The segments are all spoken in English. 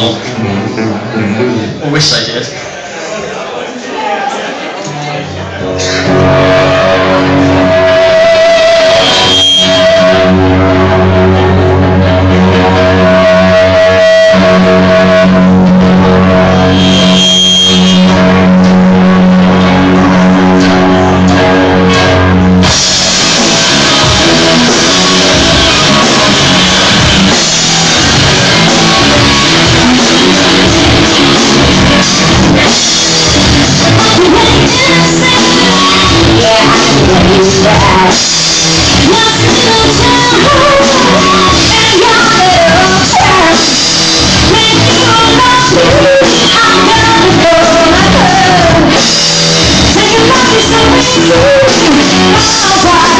I wish I did. Suicide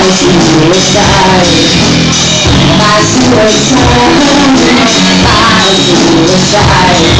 My suicide My suicide we can